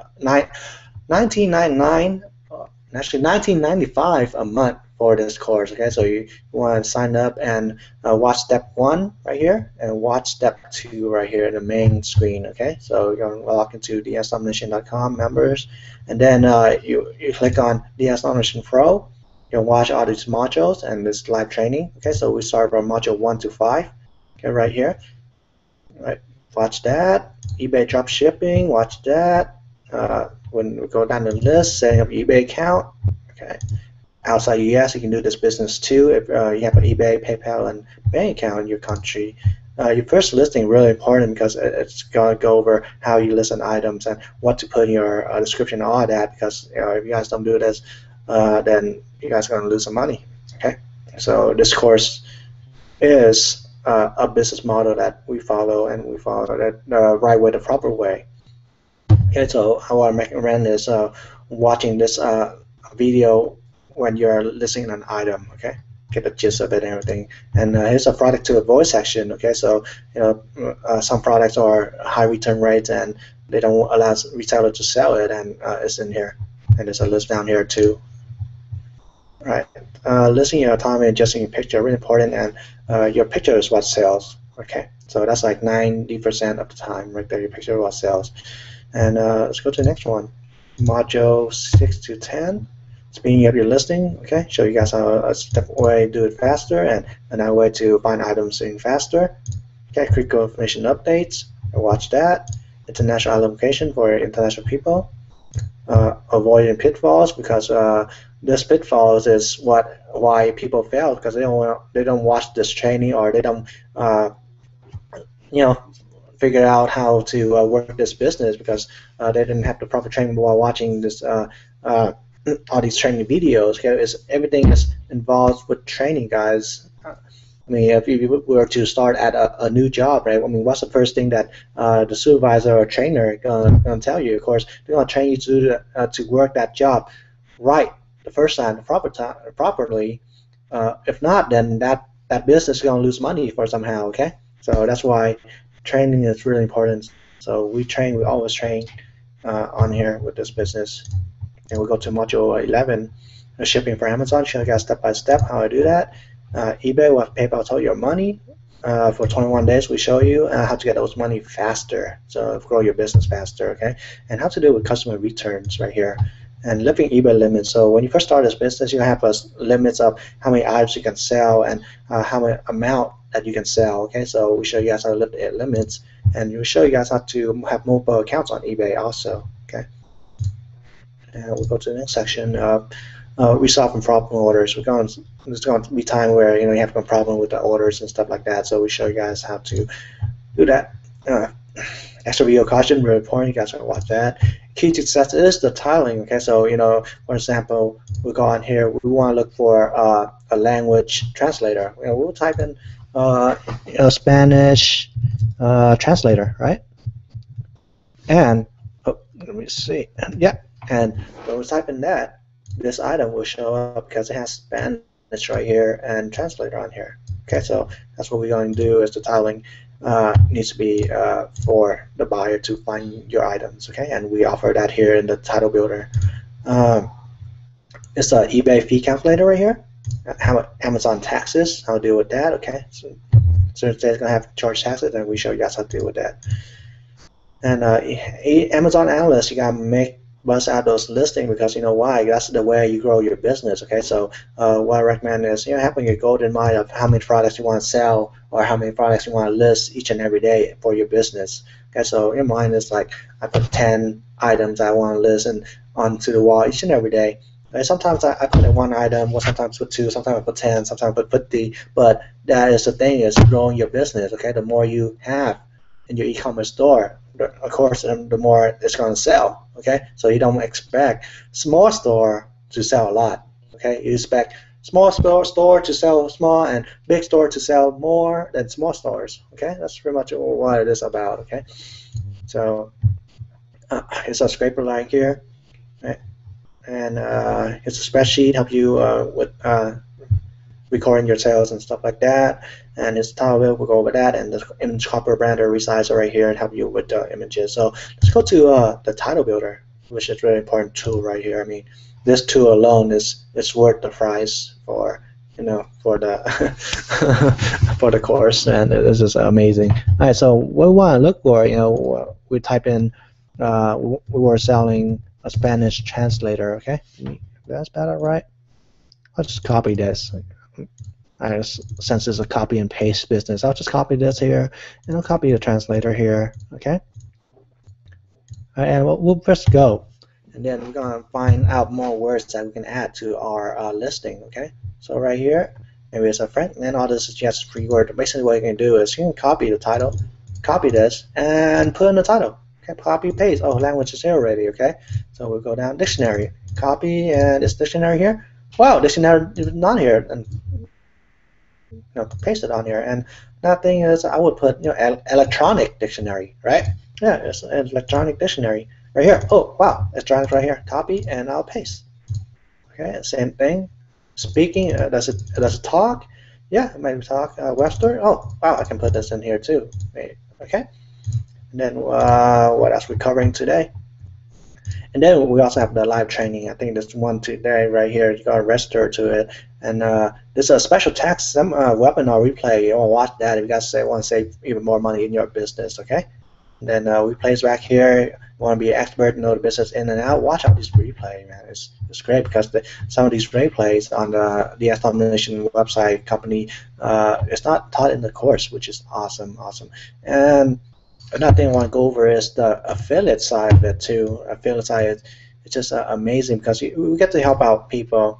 actually 1995 a month for this course. Okay, so you, want to sign up and uh, watch step one right here, and watch step two right here in the main screen. Okay, so you're going to log into members, and then uh, you you click on DS Pro. You'll watch all these modules and this live training. Okay, so we start from module one to five. Okay, right here. All right, watch that. eBay drop shipping. Watch that. Uh, when we go down the list, setting up eBay account. Okay. Outside US, you can do this business too. If uh, you have an eBay, PayPal, and bank account in your country, uh, your first listing really important because it's going to go over how you list an items and what to put in your uh, description and all that. Because you know, if you guys don't do this, uh, then you guys are going to lose some money. Okay. So this course is uh, a business model that we follow, and we follow that the right way, the proper way. Okay, so how I recommend is uh, watching this uh, video when you're listing an item. Okay, get the gist of it and everything. And uh, here's a product to avoid section. Okay, so you know uh, some products are high return rates and they don't allow retailer to sell it, and uh, it's in here. And there's a list down here too. Right, uh, listing your autonomy, adjusting your picture, really important, and your picture is what sells. Okay, so that's like 90% of the time right there. Your picture is what sells. And uh, let's go to the next one. module 6 to 10 speeding up your listing okay? Show you guys how a step way to do it faster and another way to find items in faster. Okay critical information updates watch that. International allocation for international people. Uh, avoiding pitfalls because uh, this pitfalls is what why people fail because they don't they don't watch this training or they don't uh, you know figure out how to uh, work this business because uh, they didn't have the proper training while watching this uh, uh, all these training videos. Okay, it's, everything is involved with training, guys. I mean, if you were to start at a, a new job, right? I mean, what's the first thing that uh, the supervisor or trainer gonna, gonna tell you? Of course, they're gonna train you to uh, to work that job right the first time, proper time, properly. Uh, if not, then that that business is gonna lose money for somehow. Okay, so that's why training is really important. So we train, we always train uh, on here with this business. And we go to module 11, shipping for Amazon, show you guys step by step how I do that. Uh, eBay with PayPal told your money. Uh, for 21 days, we show you uh, how to get those money faster, so grow your business faster, okay? And how to do it with customer returns right here. And living eBay limits. So when you first start this business, you have a limits of how many items you can sell and uh, how many amount that you can sell. Okay, so we show you guys how to the limits, and we show you guys how to have multiple accounts on eBay also. And we'll go to the next section. Uh, uh, resolving problem orders. We're going. There's going to be time where you know you have a problem with the orders and stuff like that. So we show you guys how to do that. Uh, extra video caution reporting. You guys are gonna watch that. Key to success is the tiling. Okay, so you know, for example, we go on here. We want to look for uh, a language translator. You know, we'll type in uh, Spanish uh, translator, right? And oh, let me see. Yeah, and when we type in that, this item will show up because it has Spanish right here and translator on here. Okay, so that's what we're going to do is the tiling uh, needs to be uh, for the buyer to find your items. Okay, and we offer that here in the title builder. Um, it's an eBay fee calculator right here. How Amazon taxes, how to deal with that. Okay, so since they're gonna have to charge taxes, then we show you guys how to deal with that. And uh, Amazon analyst, you gotta make bust out those listings because you know why? That's the way you grow your business okay? So uh, what I recommend is you know having a golden mind of how many products you want to sell or how many products you want to list each and every day for your business okay? So your mind is like I put 10 items I want to list and onto the wall each and every day. And sometimes I, I put in one item, or sometimes put two, sometimes I put 10, sometimes I put 50, but that is the thing is growing your business, okay? The more you have in your e-commerce store, of course, the more it's going to sell. Okay, so you don't expect small store to sell a lot. Okay, you expect small store store to sell small and big store to sell more than small stores. Okay, that's pretty much what it is about. Okay, so uh, it's a scraper line here, right? and uh, it's a spreadsheet help you uh, with uh, recording your sales and stuff like that. And it's title we'll go over that, and the image copper render resizer right here and help you with the images. So let's go to uh, the title builder, which is really important tool right here. I mean, this tool alone is is worth the price for you know for the for the course, and this is amazing. All right, so what we want to look for, you know, we type in uh, we were selling a Spanish translator. Okay, that's better, right? I'll just copy this. I since it's a copy and paste business, I'll just copy this here, and I'll copy the translator here, okay? and we'll, we'll press go, and then we're gonna find out more words that we can add to our uh, listing, okay? So right here, maybe it's a friend, and all this is just free word. Basically, what you can do is you can copy the title, copy this, and put in the title. Okay, copy paste. Oh, language is here already. Okay, so we'll go down dictionary, copy, and this dictionary here. Wow, dictionary is not here, and you know, paste it on here. And that thing is, I would put, you know, electronic dictionary, right? Yeah, it's an electronic dictionary right here. Oh, wow, electronic right here. Copy and I'll paste. Okay, same thing. Speaking, uh, does it does it talk? Yeah, maybe talk. Uh, Webster. Oh, wow, I can put this in here too. Okay. And then uh, what else we're covering today? And then we also have the live training. I think there's one today right here. You got to register to it. And uh, there's a special tax some uh, webinar replay. You want to watch that if you guys say, want to save even more money in your business, okay? then uh, replays back here. You want to be an expert, know the business in and out. Watch out these replays, man. It's, it's great because the, some of these replays on the DS Domination website company, uh, it's not taught in the course, which is awesome, awesome. And another thing I want to go over is the affiliate side of it too. Affiliate side, it's just uh, amazing because we, we get to help out people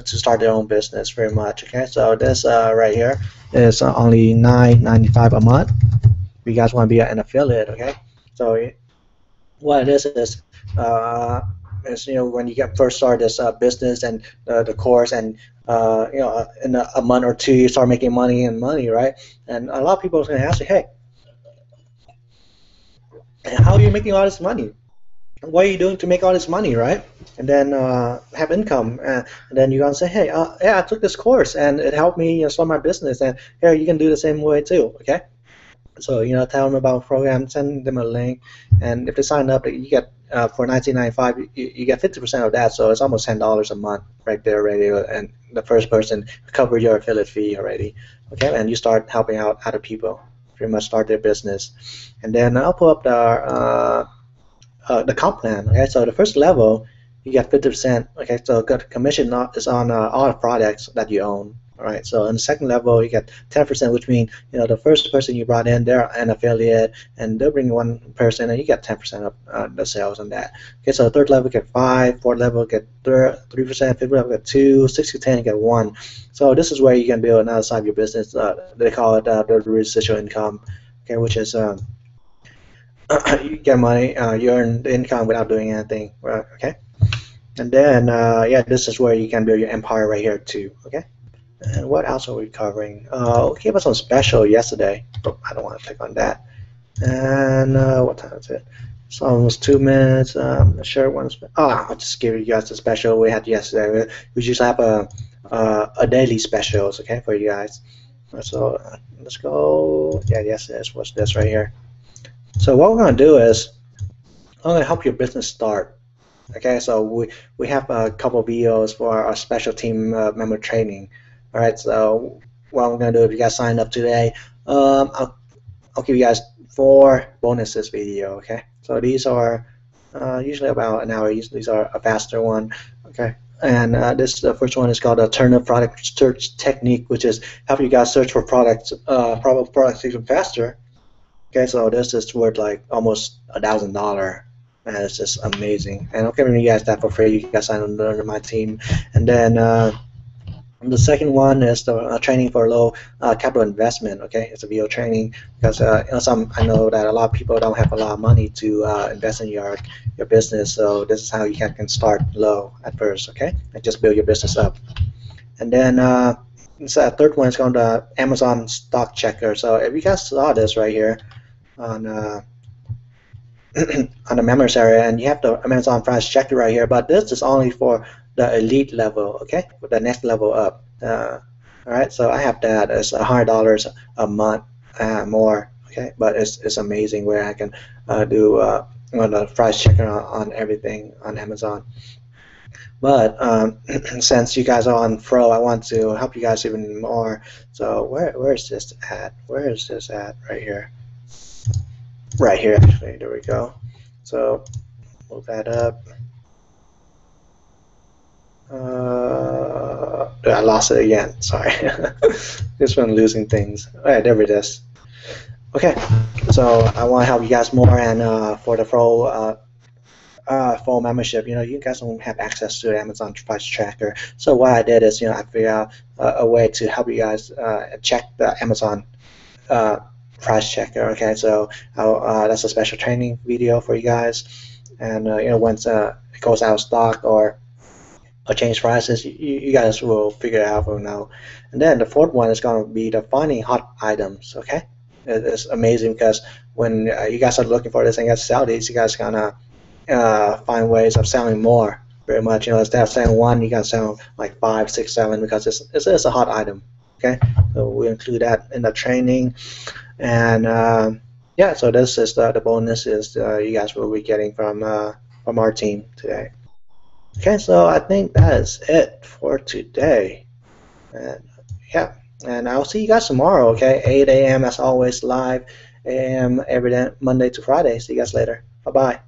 to start their own business very much. Okay, so this uh, right here is uh, only nine ninety five a month. If you guys want to be an affiliate, okay? So what it is is uh, is you know when you get first start this uh, business and uh, the course and uh, you know in a, a, month or two you start making money and money right and a lot of people are going to ask you hey how are you making all this money what are you doing to make all this money right and then uh, have income uh, and then you're going to say hey uh, yeah I took this course and it helped me you know, start my business and here you can do the same way too okay so you know, tell them about program, send them a link, and if they sign up, you get uh, for 19.95, you, you get 50% of that. So it's almost ten dollars a month right there already, and the first person covered your affiliate fee already. Okay, and you start helping out other people, pretty much start their business, and then I'll pull up the uh, uh, the comp plan. Okay, so the first level, you get 50%. Okay, so commission is on uh, all the products that you own. All right, so on the second level, you get 10%, which means you know the first person you brought in, they're an affiliate, and they'll bring one person, and you get 10% of uh, the sales on that. Okay, so third level get five, fourth level get three percent, fifth level get two, six to ten get one. So this is where you can build another side of your business. Uh, they call it uh, the residual income, okay, which is um, you get money, uh, you earn the income without doing anything, okay. And then uh, yeah, this is where you can build your empire right here too, okay. And what else are we covering? Uh, we gave us some special yesterday. Oh, I don't want to click on that. And uh, what time is it? It's almost two minutes. Um, sure one. Oh, I'll just give you guys the special we had yesterday. We just have a a, a daily specials, okay, for you guys. So uh, let's go. Yeah, yes, this what's this right here. So what we're gonna do is I'm gonna help your business start. Okay, so we we have a couple videos for our special team uh, member training. All right, so what I'm gonna do if you guys sign up today, um, I'll, I'll give you guys four bonuses video. Okay, so these are uh, usually about an hour. These are a faster one. Okay, and uh, this the first one is called a turn product search technique, which is help you guys search for products, uh, probable products even faster. Okay, so this is worth like almost a thousand dollar. And it's just amazing. And I'm giving you guys that for free. You guys sign under my team, and then. Uh, the second one is the uh, training for low uh, capital investment. Okay, it's a video training because uh, you know, some I know that a lot of people don't have a lot of money to uh, invest in your your business. So this is how you can, can start low at first. Okay, and just build your business up. And then uh, so third one is called the Amazon Stock Checker. So if you guys saw this right here on uh, on the members area, and you have the Amazon Price Checker right here, but this is only for the elite level, okay, the next level up. Uh, all right, so I have that as a hundred dollars a month uh, more, okay, but it's, it's amazing where I can uh, do uh, the price checker on, on, everything on Amazon. But um, since you guys are on Pro, I want to help you guys even more. So where where is this at? Where is this at? Right here. Right here, actually. There we go. So move that up. Uh, I lost it again. Sorry. Just one losing things. All right, there it is. Okay, so I want to help you guys more, and uh, for the full uh, uh, full membership, you know, you guys don't have access to Amazon Price Tracker. So what I did is, you know, I figured out uh, a way to help you guys uh, check the Amazon uh, Price Checker. Okay, so uh, that's a special training video for you guys, and uh, you know, once uh, it goes out of stock or or change prices, you, you guys will figure it out from now. And then the fourth one is going to be the finding hot items. Okay, it's amazing because when uh, you guys are looking for this and you sell these, you guys gonna uh, find ways of selling more. Very much, you know, instead of selling one, you can sell like five, six, seven because it's it's, it's a hot item. Okay, so we include that in the training, and uh, yeah, so this is the, the bonus is uh, you guys will be getting from uh, from our team today. Okay, so I think that is it for today. And yeah. And I'll see you guys tomorrow, okay? 8 a.m. as always, live, a.m. every day, Monday to Friday. See you guys later. Bye bye.